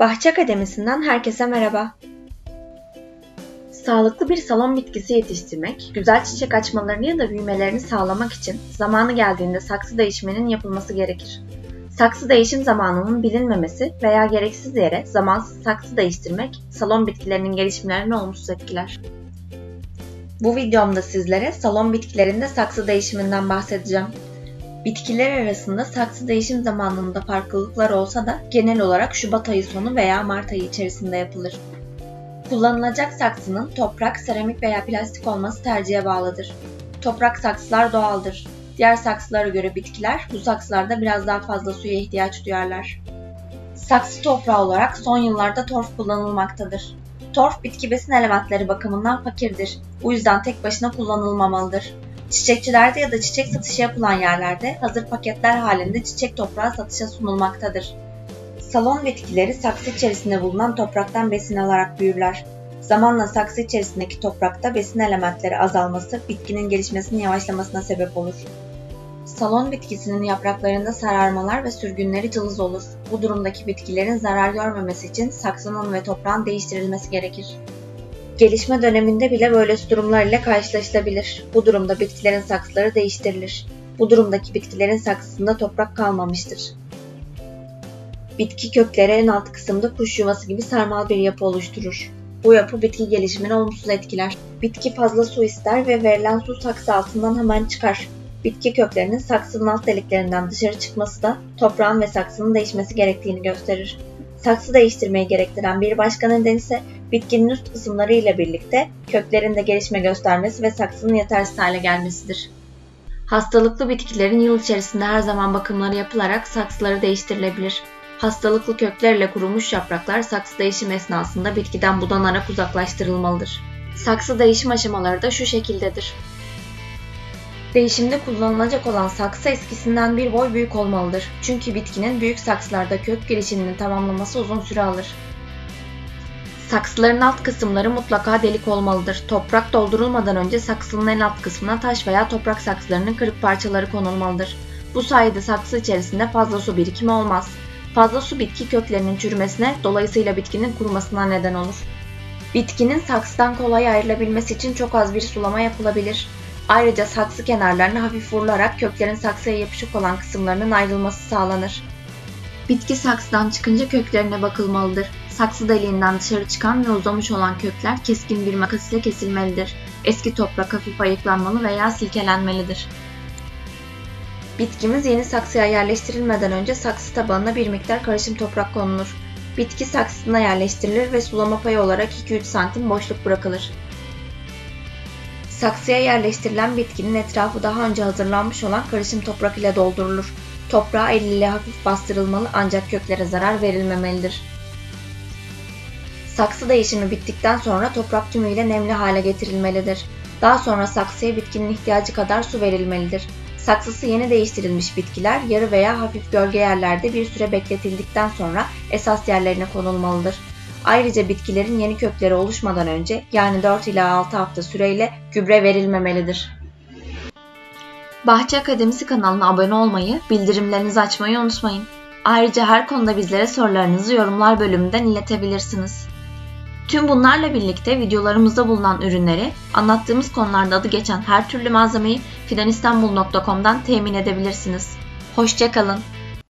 Bahçe Akademisi'nden herkese merhaba. Sağlıklı bir salon bitkisi yetiştirmek, güzel çiçek açmalarını ya da büyümelerini sağlamak için zamanı geldiğinde saksı değişiminin yapılması gerekir. Saksı değişim zamanının bilinmemesi veya gereksiz yere zamansız saksı değiştirmek salon bitkilerinin gelişimlerini olumsuz etkiler. Bu videomda sizlere salon bitkilerinde saksı değişiminden bahsedeceğim. Bitkiler arasında saksı değişim zamanında farklılıklar olsa da genel olarak Şubat ayı sonu veya Mart ayı içerisinde yapılır. Kullanılacak saksının toprak, seramik veya plastik olması tercihe bağlıdır. Toprak saksılar doğaldır. Diğer saksılara göre bitkiler bu saksılarda biraz daha fazla suya ihtiyaç duyarlar. Saksı toprağı olarak son yıllarda torf kullanılmaktadır. Torf bitki besin elementleri bakımından fakirdir. Bu yüzden tek başına kullanılmamalıdır. Çiçekçilerde ya da çiçek satışı yapılan yerlerde hazır paketler halinde çiçek toprağı satışa sunulmaktadır. Salon bitkileri saksı içerisinde bulunan topraktan besin alarak büyürler. Zamanla saksı içerisindeki toprakta besin elementleri azalması bitkinin gelişmesinin yavaşlamasına sebep olur. Salon bitkisinin yapraklarında sararmalar ve sürgünleri cılız olur. Bu durumdaki bitkilerin zarar görmemesi için saksının ve toprağın değiştirilmesi gerekir. Gelişme döneminde bile böyle durumlar ile karşılaşılabilir. Bu durumda bitkilerin saksıları değiştirilir. Bu durumdaki bitkilerin saksısında toprak kalmamıştır. Bitki kökleri en alt kısımda kuş yuvası gibi sarmal bir yapı oluşturur. Bu yapı bitki gelişimini olumsuz etkiler. Bitki fazla su ister ve verilen su saksı altından hemen çıkar. Bitki köklerinin saksının alt deliklerinden dışarı çıkması da toprağın ve saksının değişmesi gerektiğini gösterir. Saksı değiştirmeyi gerektiren bir başka neden ise bitkinin üst kısımları ile birlikte köklerin de gelişme göstermesi ve saksının yetersiz hale gelmesidir. Hastalıklı bitkilerin yıl içerisinde her zaman bakımları yapılarak saksıları değiştirilebilir. Hastalıklı kökler ile kurumuş yapraklar saksı değişim esnasında bitkiden budanarak uzaklaştırılmalıdır. Saksı değişim aşamaları da şu şekildedir. Değişimde kullanılacak olan saksı eskisinden bir boy büyük olmalıdır. Çünkü bitkinin büyük saksılarda kök gelişimini tamamlaması uzun süre alır. Saksıların alt kısımları mutlaka delik olmalıdır. Toprak doldurulmadan önce saksının en alt kısmına taş veya toprak saksılarının kırık parçaları konulmalıdır. Bu sayede saksı içerisinde fazla su birikimi olmaz. Fazla su bitki köklerinin çürümesine, dolayısıyla bitkinin kurumasına neden olur. Bitkinin saksıdan kolay ayrılabilmesi için çok az bir sulama yapılabilir. Ayrıca saksı kenarlarına hafif vurularak köklerin saksıya yapışık olan kısımlarının ayrılması sağlanır. Bitki saksıdan çıkınca köklerine bakılmalıdır. Saksı deliğinden dışarı çıkan ve uzamış olan kökler keskin bir makas ile kesilmelidir. Eski toprak hafif ayıklanmalı veya silkelenmelidir. Bitkimiz yeni saksıya yerleştirilmeden önce saksı tabanına bir miktar karışım toprak konulur. Bitki saksısına yerleştirilir ve sulama payı olarak 2-3 santim boşluk bırakılır. Saksıya yerleştirilen bitkinin etrafı daha önce hazırlanmış olan karışım toprak ile doldurulur. Toprağa el ile hafif bastırılmalı ancak köklere zarar verilmemelidir. Saksı değişimi bittikten sonra toprak tümüyle nemli hale getirilmelidir. Daha sonra saksıya bitkinin ihtiyacı kadar su verilmelidir. Saksısı yeni değiştirilmiş bitkiler yarı veya hafif gölge yerlerde bir süre bekletildikten sonra esas yerlerine konulmalıdır. Ayrıca bitkilerin yeni kökleri oluşmadan önce yani 4 ila 6 hafta süreyle gübre verilmemelidir. Bahçe Akademisi kanalına abone olmayı, bildirimlerinizi açmayı unutmayın. Ayrıca her konuda bizlere sorularınızı yorumlar bölümünden iletebilirsiniz. Tüm bunlarla birlikte videolarımızda bulunan ürünleri, anlattığımız konularda adı geçen her türlü malzemeyi fidanistanbul.com'dan temin edebilirsiniz. Hoşçakalın.